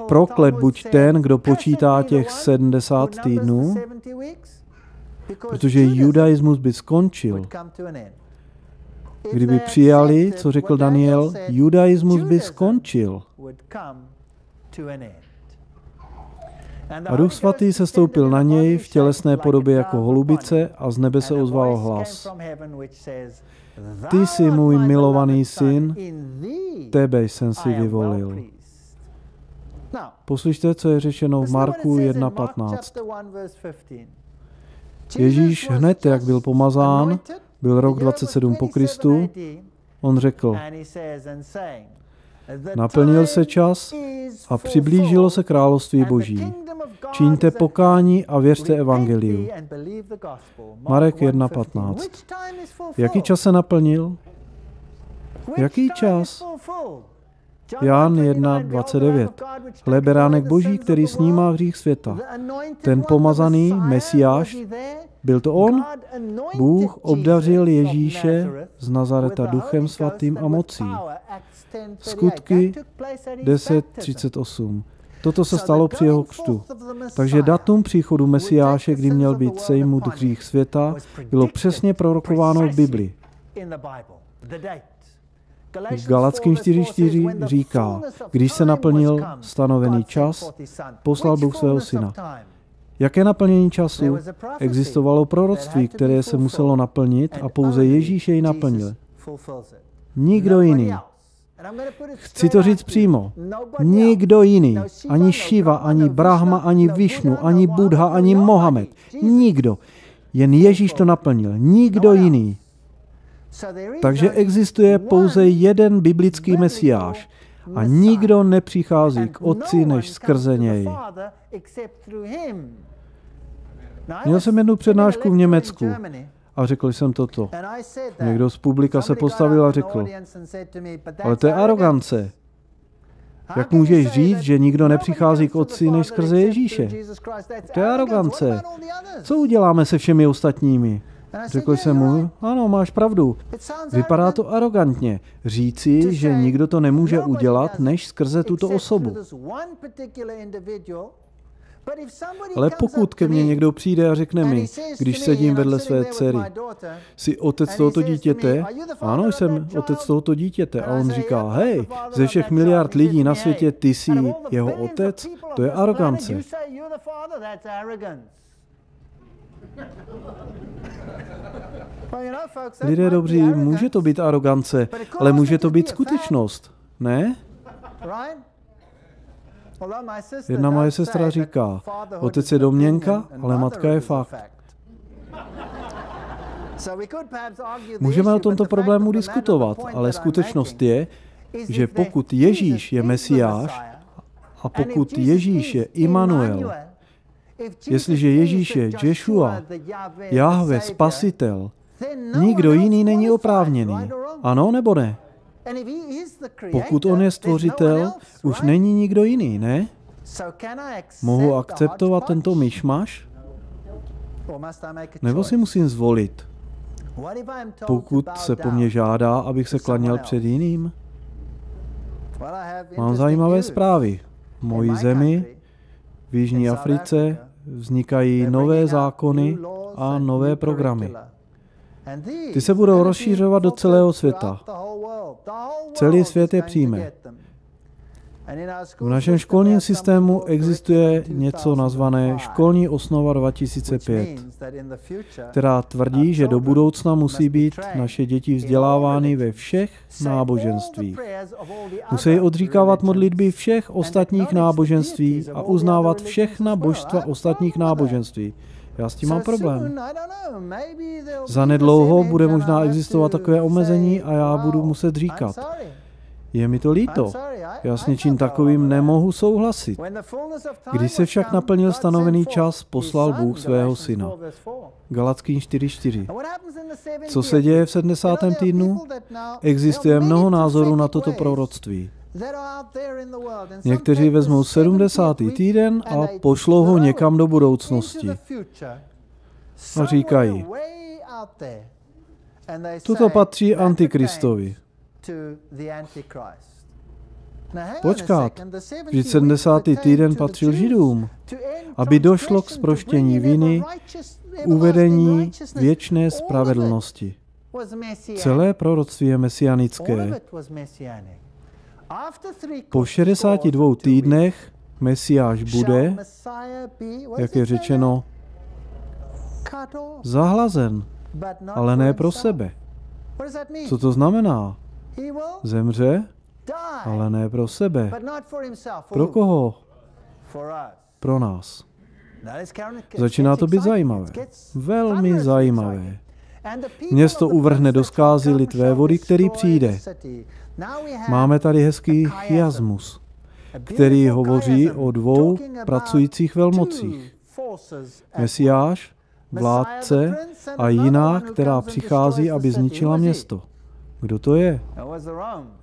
proklet buď ten, kdo počítá těch 70 týdnů, protože judaismus by skončil. Kdyby přijali, co řekl Daniel, judaismus by skončil. A Duch Svatý se stoupil na něj v tělesné podobě jako holubice a z nebe se ozval hlas. Ty jsi můj milovaný syn, tebe jsem si vyvolil. Poslyšte, co je řečeno v Marku 1.15. Ježíš hned, jak byl pomazán, byl rok 27 po Kristu, on řekl, naplnil se čas a přiblížilo se království Boží. Čiňte pokání a věřte evangeliu. Marek 1.15. Jaký čas se naplnil? Jaký čas? Jan 1.29. Hle beránek boží, který snímá hřích světa. Ten pomazaný Mesiáš, byl to on? Bůh obdařil Ježíše z Nazareta duchem svatým a mocí. Skutky 10.38. Toto se stalo při jeho křtu. Takže datum příchodu Mesiáše, kdy měl být sejmut hřích světa, bylo přesně prorokováno v Bibli. Galackým 4.4 říká, když se naplnil stanovený čas, poslal Bůh svého syna. Jaké naplnění času? Existovalo proroctví, které se muselo naplnit a pouze Ježíš jej naplnil. Nikdo jiný. Chci to říct přímo. Nikdo jiný. Ani Shiva, ani Brahma, ani Višnu, ani Buddha, ani Mohamed. Nikdo. Jen Ježíš to naplnil. Nikdo jiný. Takže existuje pouze jeden biblický mesiáš a nikdo nepřichází k Otci než skrze něj. Měl jsem jednu přednášku v Německu a řekl jsem toto. Někdo z publika se postavil a řekl, ale to je arogance. Jak můžeš říct, že nikdo nepřichází k Otci než skrze Ježíše? To je arogance. Co uděláme se všemi ostatními? Řekl jsem mu, ano, máš pravdu. Vypadá to arrogantně. Říci, že nikdo to nemůže udělat, než skrze tuto osobu. Ale pokud ke mně někdo přijde a řekne mi, když sedím vedle své dcery, jsi otec tohoto dítěte? Ano, jsem otec tohoto dítěte. A on říká, hej, ze všech miliard lidí na světě ty jsi jeho otec? To je arogance. Lidé dobří, může to být arogance, ale může to být skutečnost, ne? Jedna moje sestra říká, otec je domněnka, ale matka je fakt. Můžeme o tomto problému diskutovat, ale skutečnost je, že pokud Ježíš je Mesiáš a pokud Ježíš je Immanuel, jestliže Ježíš je Ješua, Jahve, Spasitel, nikdo jiný není oprávněný. Ano nebo ne? Pokud on je stvořitel, už není nikdo jiný, ne? Mohu akceptovat tento myšmaš? Nebo si musím zvolit? Pokud se po mně žádá, abych se klaněl před jiným? Mám zajímavé zprávy. V mojí zemi, v Jižní Africe, vznikají nové zákony a nové programy. Ty se budou rozšířovat do celého světa. Celý svět je přijme. V našem školním systému existuje něco nazvané Školní osnova 2005, která tvrdí, že do budoucna musí být naše děti vzdělávány ve všech náboženstvích. Musí odříkávat modlitby všech ostatních náboženství a uznávat všechna božstva ostatních náboženství. Já s tím mám problém. Za nedlouho bude možná existovat takové omezení a já budu muset říkat. Je mi to líto. Já s něčím takovým nemohu souhlasit. Když se však naplnil stanovený čas, poslal Bůh svého syna. Galackým 4.4. Co se děje v 70. týdnu? Existuje mnoho názorů na toto proroctví. Někteří vezmou 70. týden a pošlou ho někam do budoucnosti. A říkají, toto patří Antikristovi. Počkat, že 70. týden patřil Židům, aby došlo k sproštění viny, uvedení věčné spravedlnosti. Celé proroctví je mesianické. Po 62 týdnech Mesiáš bude, jak je řečeno, zahlazen, ale ne pro sebe. Co to znamená? Zemře, ale ne pro sebe. Pro koho? Pro nás. Začíná to být zajímavé. Velmi zajímavé. Město uvrhne do skázy litvé vody, který přijde. Máme tady hezký chiasmus, který hovoří o dvou pracujících velmocích. Mesiáš, vládce a jiná, která přichází, aby zničila město. Kdo to je?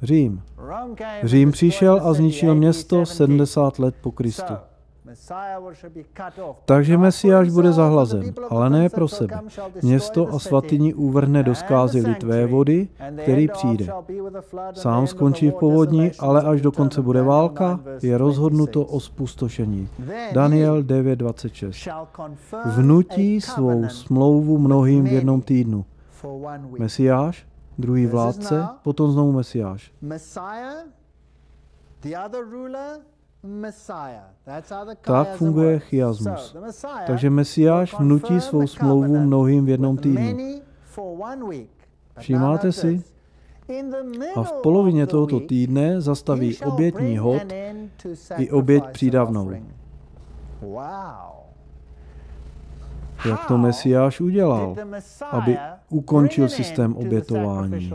Řím. Řím přišel a zničil město 70 let po Kristu. Takže Mesiáš bude zahlazen, ale ne pro sebe. Město a svatyni uvrhne do skázy litvé vody, který přijde. Sám skončí v povodní, ale až dokonce bude válka, je rozhodnuto o spustošení. Daniel 9.26. Vnutí svou smlouvu mnohým v jednom týdnu. Mesiáš, druhý vládce, potom znovu Mesiáš. Tak funguje chiasmus. Takže Mesiáš vnutí svou smlouvu mnohým v jednom týdnu. Všimáte si? A v polovině tohoto týdne zastaví obětní hod i oběť přídavnou. Jak to Mesiáš udělal, aby ukončil systém obětování?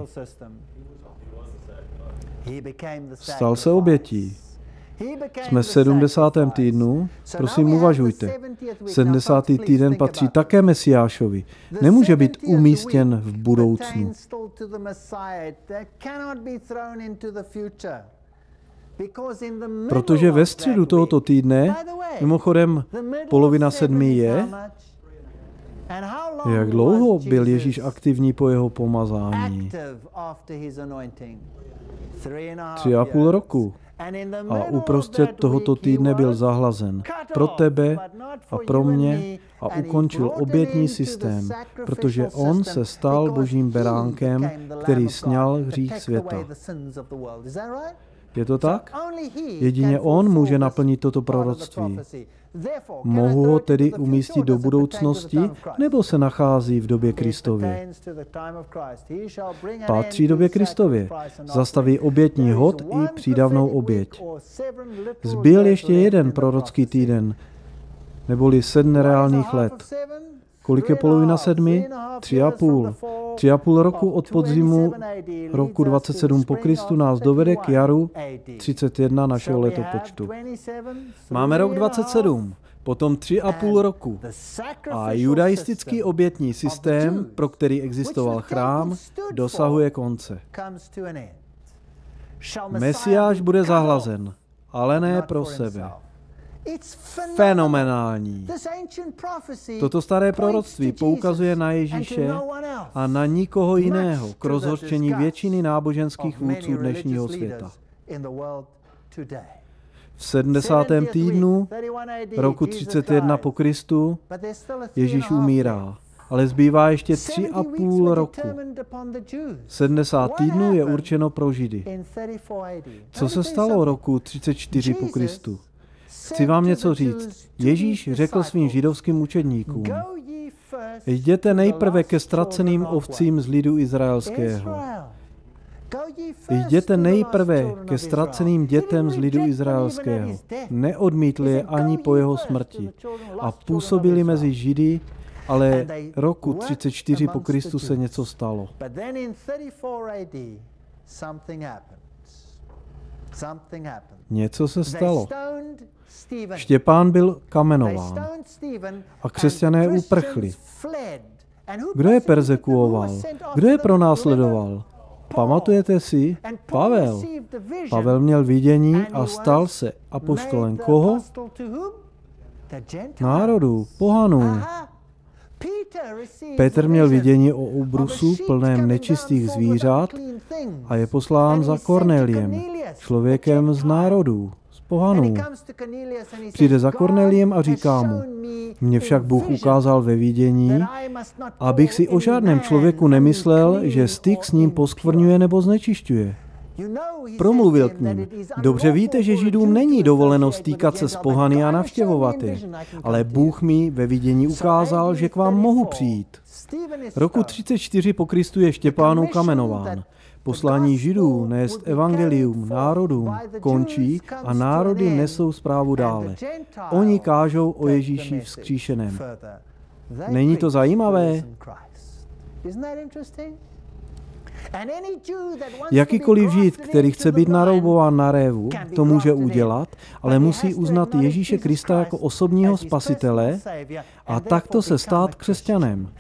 Stal se obětí. Jsme v 70. týdnu, prosím uvažujte. 70. týden patří také Mesiášovi. Nemůže být umístěn v budoucnu. Protože ve středu tohoto týdne, mimochodem polovina sedmi je, jak dlouho byl Ježíš aktivní po jeho pomazání? Tři a půl roku. A uprostřed tohoto týdne byl zahlazen pro tebe a pro mě a ukončil obětní systém, protože on se stal božím beránkem, který sněl hřích světa. Je to tak? Jedině on může naplnit toto proroctví. Mohu ho tedy umístit do budoucnosti, nebo se nachází v době Kristově? Patří době Kristově. Zastaví obětní hod i přídavnou oběť. Zbyl ještě jeden prorocký týden, neboli sedm reálných let. Kolik je polovina sedmi? Tři a půl. Tři a půl roku od podzimu roku 27 po Kristu nás dovede k jaru 31 našeho letopočtu. Máme rok 27, potom tři a půl roku. A judaistický obětní systém, pro který existoval chrám, dosahuje konce. Mesiáš bude zahlazen, ale ne pro sebe fenomenální. Toto staré proroctví poukazuje na Ježíše no a na nikoho jiného k rozhorčení většiny náboženských vůdců dnešního světa. V 70. týdnu roku 31 po Kristu Ježíš umírá, ale zbývá ještě tři a půl roku. 70 týdnů je určeno pro Židy. Co se stalo roku 34 po Kristu? Chci vám něco říct. Ježíš řekl svým židovským učedníkům, jděte nejprve ke ztraceným ovcím z lidu izraelského. Jděte nejprve ke ztraceným dětem z lidu izraelského. Neodmítli je ani po jeho smrti. A působili mezi Židy, ale roku 34 po Kristu se něco stalo. Něco se stalo. Štěpán byl kamenován a křesťané uprchli. Kdo je persekuoval? Kdo je pronásledoval? Pamatujete si? Pavel. Pavel měl vidění a stal se apoštolem koho? Národů, pohanů. Petr měl vidění o ubrusu plném nečistých zvířat a je poslán za Korneliem, člověkem z národů pohanů. Přijde za Korneliem a říká mu, mě však Bůh ukázal ve vidění, abych si o žádném člověku nemyslel, že styk s ním poskvrňuje nebo znečišťuje. Promluvil k ním. Dobře víte, že Židům není dovoleno stýkat se s pohany a navštěvovat je, ale Bůh mi ve vidění ukázal, že k vám mohu přijít. Roku 34 po Kristu je Štěpánu kamenován. Poslání Židů nést evangelium národům končí a národy nesou zprávu dále. Oni kážou o Ježíši vzkříšeném. Není to zajímavé? Jakýkoliv žid, který chce být naroubován na révu, to může udělat, ale musí uznat Ježíše Krista jako osobního spasitele a takto se stát křesťanem.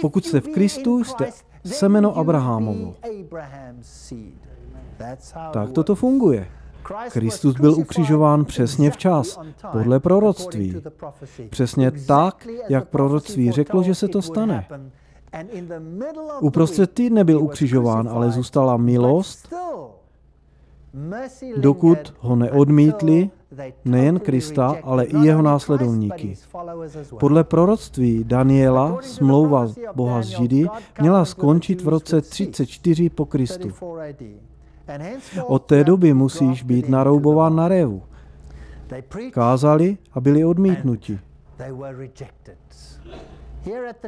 Pokud jste v Kristu, jste semeno Abrahamovo. Tak toto funguje. Kristus byl ukřižován přesně včas, podle proroctví. Přesně tak, jak proroctví řeklo, že se to stane. Uprostřed týdne byl ukřižován, ale zůstala milost, dokud ho neodmítli nejen Krista, ale i jeho následovníky. Podle proroctví Daniela smlouva Boha z Židy měla skončit v roce 34 po Kristu. Od té doby musíš být naroubován na révu. Kázali a byli odmítnuti.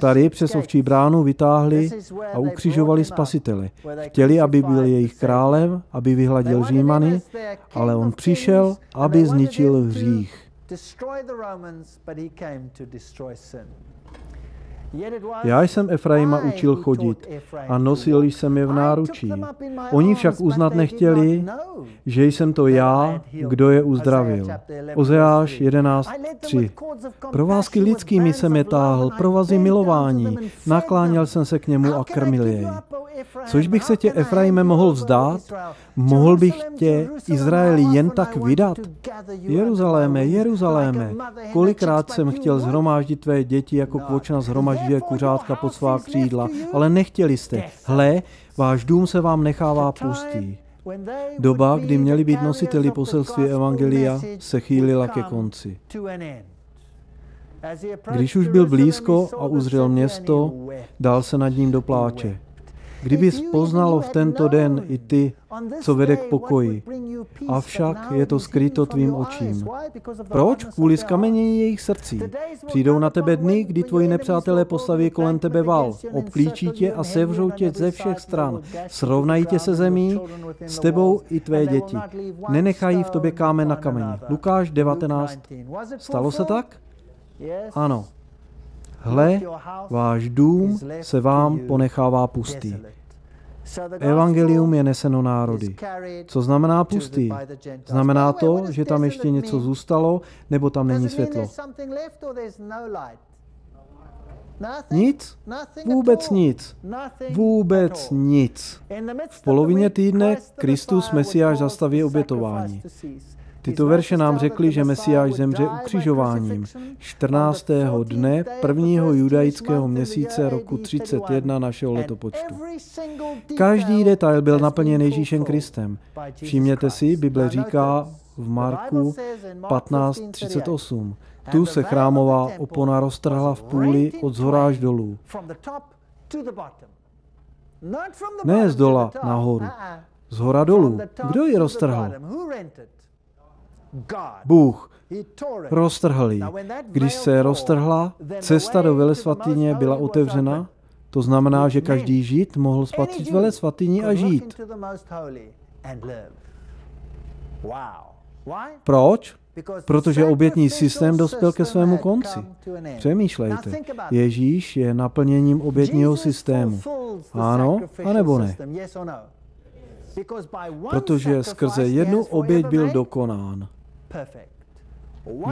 Tady přes ovčí bránu vytáhli a ukřižovali spasitele. Chtěli, aby byl jejich králem, aby vyhladil Římany, ale on přišel, aby zničil hřích. Já jsem Efraima učil chodit a nosil jsem je v náručí. Oni však uznat nechtěli, že jsem to já, kdo je uzdravil. Ozeáš 11.3 Provázky lidskými jsem je táhl, provazy milování, nakláněl jsem se k němu a krmil jej. Což bych se tě, Efraime, mohl vzdát? Mohl bych tě, Izraeli, jen tak vydat? Jeruzaléme, Jeruzaléme, kolikrát jsem chtěl zhromáždit tvé děti, jako kvočna zhromažďuje kuřátka pod svá křídla, ale nechtěli jste. Hle, váš dům se vám nechává pustý. Doba, kdy měli být nositeli poselství Evangelia, se chýlila ke konci. Když už byl blízko a uzřel město, dal se nad ním do pláče. Kdyby poznalo v tento den i ty, co vede k pokoji. Avšak je to skryto tvým očím. Proč? Kvůli skamenění jejich srdcí. Přijdou na tebe dny, kdy tvoji nepřátelé postaví kolem tebe val, obklíčí tě a sevřou tě ze všech stran. Srovnají tě se zemí, s tebou i tvé děti. Nenechají v tobě kámen na kameni. Lukáš 19. Stalo se tak? Ano. Hle, váš dům se vám ponechává pustý. Evangelium je neseno národy. Co znamená pustý? Znamená to, že tam ještě něco zůstalo, nebo tam není světlo? Nic? Vůbec nic. Vůbec nic. V polovině týdne Kristus Mesiáš zastaví obětování. Tyto verše nám řekly, že Mesiáš zemře ukřižováním 14. dne prvního judaického měsíce roku 31 našeho letopočtu. Každý detail byl naplněn Ježíšem Kristem. Všimněte si, Bible říká v Marku 15.38. Tu se chrámová opona roztrhla v půli od zhora až dolů. Ne z dola nahoru, z hora dolů. Kdo ji roztrhl? Bůh roztrhl ji. Když se roztrhla, cesta do velesvatyně byla otevřena, to znamená, že každý žid mohl spatřit velesvatyni a žít. Proč? Protože obětní systém dospěl ke svému konci. Přemýšlejte. Ježíš je naplněním obětního systému. Ano, anebo ne? Protože skrze jednu oběť byl dokonán.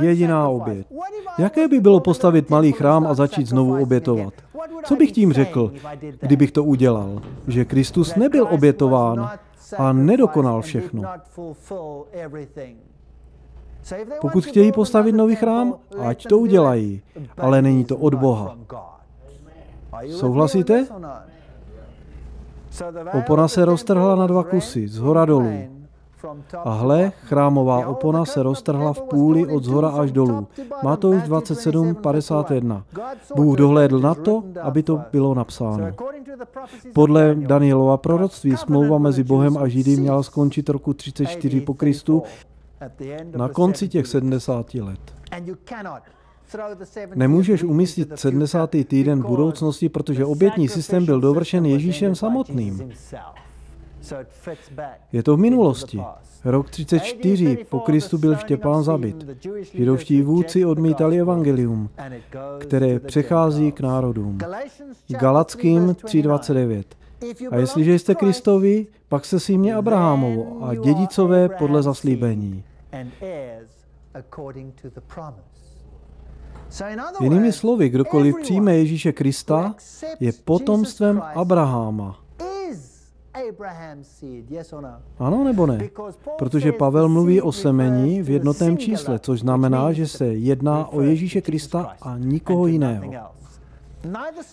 Jediná oběť. Jaké by bylo postavit malý chrám a začít znovu obětovat? Co bych tím řekl, kdybych to udělal? Že Kristus nebyl obětován a nedokonal všechno. Pokud chtějí postavit nový chrám, ať to udělají, ale není to od Boha. Souhlasíte? Opona se roztrhla na dva kusy, z hora dolů. A hle, chrámová opona se roztrhla v půli od zhora až dolů. Má to už 27.51. Bůh dohlédl na to, aby to bylo napsáno. Podle Danielova proroctví smlouva mezi Bohem a Židy měla skončit roku 34 po Kristu na konci těch 70 let. Nemůžeš umístit 70. týden v budoucnosti, protože obětní systém byl dovršen Ježíšem samotným. Je to v minulosti. Rok 34 po Kristu byl Štěpán zabit. Židovští vůdci odmítali evangelium, které přechází k národům. Galackým 3.29. A jestliže jste Kristovi, pak se símě Abrahamovo a dědicové podle zaslíbení. Jinými slovy, kdokoliv přijme Ježíše Krista, je potomstvem Abraháma Ano nebo ne? Protože Pavel mluví o semení v jednotném čísle, což znamená, že se jedná o Ježíše Krista a nikoho jiného.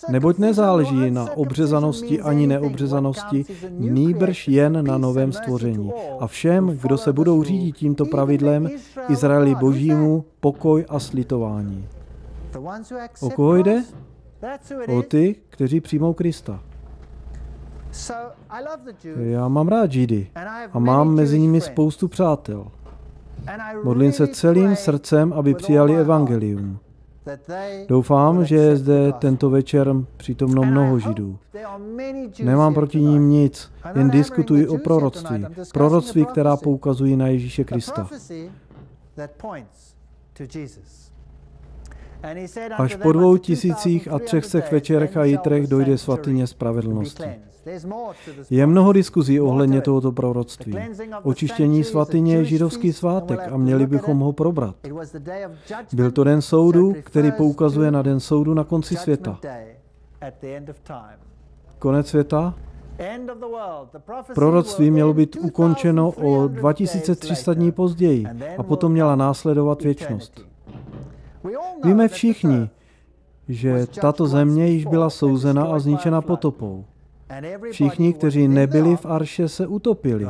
Neboť nezáleží na obřezanosti ani neobřezanosti, nýbrž jen na novém stvoření. A všem, kdo se budou řídit tímto pravidlem, Izraeli božímu pokoj a slitování. O koho jde? O ty, kteří přijmou Krista. Já mám rád Židy a mám mezi nimi spoustu přátel. Modlím se celým srdcem, aby přijali evangelium. Doufám, že je zde tento večer přítomno mnoho Židů. Nemám proti ním nic, jen diskutuji o proroctví. Proroctví, která poukazují na Ježíše Krista. Až po dvou tisících a třech sech večerech a jitrech dojde svatyně spravedlnosti. Je mnoho diskuzí ohledně tohoto proroctví. Očištění svatyně je židovský svátek a měli bychom ho probrat. Byl to den soudu, který poukazuje na den soudu na konci světa. Konec světa? Proroctví mělo být ukončeno o 2300 dní později a potom měla následovat věčnost. Víme všichni, že tato země již byla souzena a zničena potopou. Všichni, kteří nebyli v Arše, se utopili.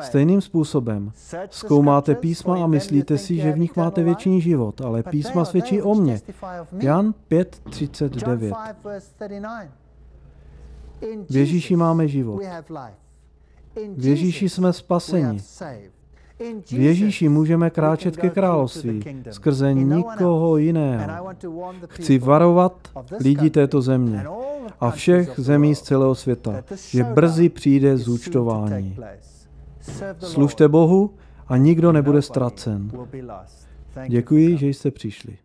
Stejným způsobem zkoumáte písma a myslíte si, že v nich máte věčný život, ale písma svědčí o mně. Jan 5.39 V Ježíši máme život. V Ježíši jsme spaseni. V Ježíši můžeme kráčet ke království skrze nikoho jiného. Chci varovat lidi této země a všech zemí z celého světa, že brzy přijde zúčtování. Služte Bohu a nikdo nebude ztracen. Děkuji, že jste přišli.